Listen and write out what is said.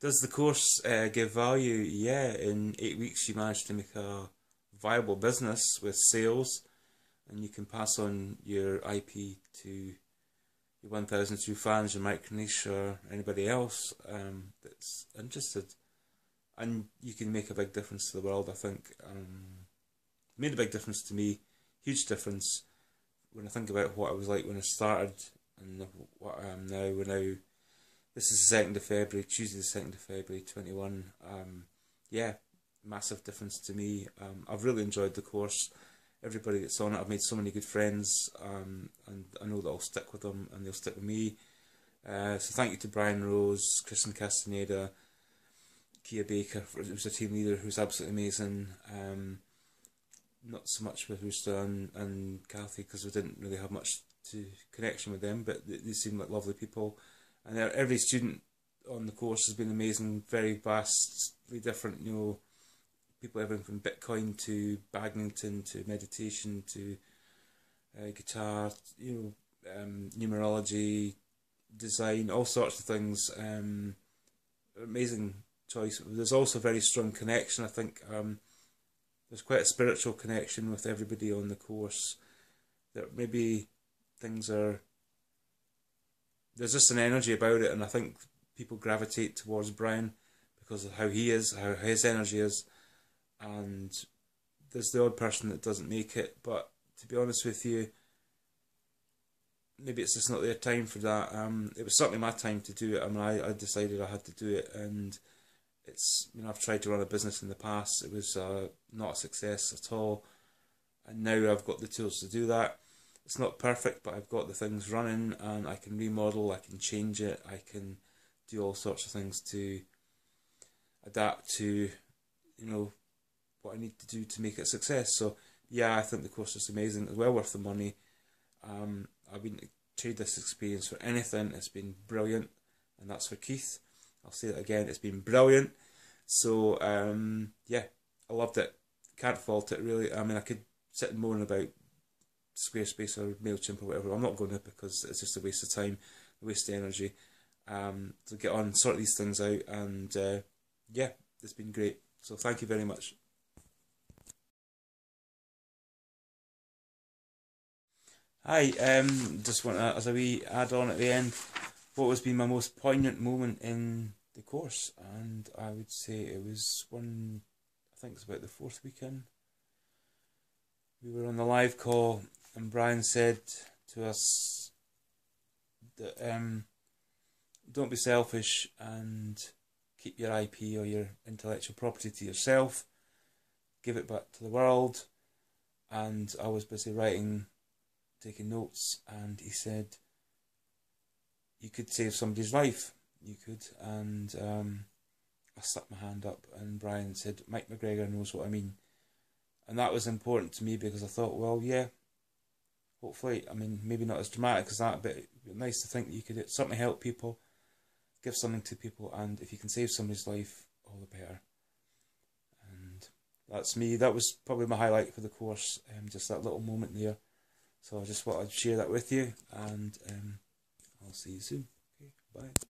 Does the course uh, give value? Yeah, in eight weeks you managed to make a viable business with sales, and you can pass on your IP to your 1002 fans, your Niche, or anybody else um, that's interested. And you can make a big difference to the world, I think. Um, made a big difference to me, huge difference. When I think about what I was like when I started and what I am now, we're now this is the 2nd of February, Tuesday the 2nd of February 21. Um, yeah, massive difference to me. Um, I've really enjoyed the course. Everybody that's on it, I've made so many good friends, um, and I know that I'll stick with them and they'll stick with me. Uh, so thank you to Brian Rose, Kristen Castaneda, Kia Baker, who's a team leader who's absolutely amazing. Um, not so much with Rooster and, and Kathy because we didn't really have much to connection with them, but they, they seem like lovely people and every student on the course has been amazing, very vastly different, you know, people everything from Bitcoin to badminton to meditation to uh, guitar, you know, um, numerology, design, all sorts of things. Um, amazing choice. There's also a very strong connection. I think um, there's quite a spiritual connection with everybody on the course. That maybe things are there's just an energy about it, and I think people gravitate towards Brian because of how he is, how his energy is, and there's the odd person that doesn't make it. But to be honest with you, maybe it's just not their time for that. Um, it was certainly my time to do it. I mean, I, I decided I had to do it, and it's you know I've tried to run a business in the past. It was uh, not a success at all, and now I've got the tools to do that it's not perfect, but I've got the things running and I can remodel, I can change it, I can do all sorts of things to adapt to, you know, what I need to do to make it a success. So yeah, I think the course is amazing. It's well worth the money. Um, I wouldn't trade this experience for anything. It's been brilliant, and that's for Keith. I'll say that again. It's been brilliant. So um, yeah, I loved it. Can't fault it really. I mean, I could sit and moan about Squarespace or MailChimp or whatever. I'm not going to because it's just a waste of time, a waste of energy. Um, to get on, sort these things out, and uh, yeah, it's been great. So thank you very much. Hi, um, just want to, as a wee add on at the end, what has been my most poignant moment in the course? And I would say it was one, I think it's about the fourth weekend. We were on the live call and Brian said to us that um, don't be selfish and keep your IP or your intellectual property to yourself. Give it back to the world. And I was busy writing, taking notes, and he said, "You could save somebody's life. You could." And um, I slapped my hand up, and Brian said, "Mike MacGregor knows what I mean." And that was important to me because I thought, well, yeah, hopefully, I mean, maybe not as dramatic as that, but nice to think that you could certainly help people, give something to people, and if you can save somebody's life, all the better. And that's me. That was probably my highlight for the course, um, just that little moment there. So I just thought I'd share that with you, and um, I'll see you soon. Okay, bye.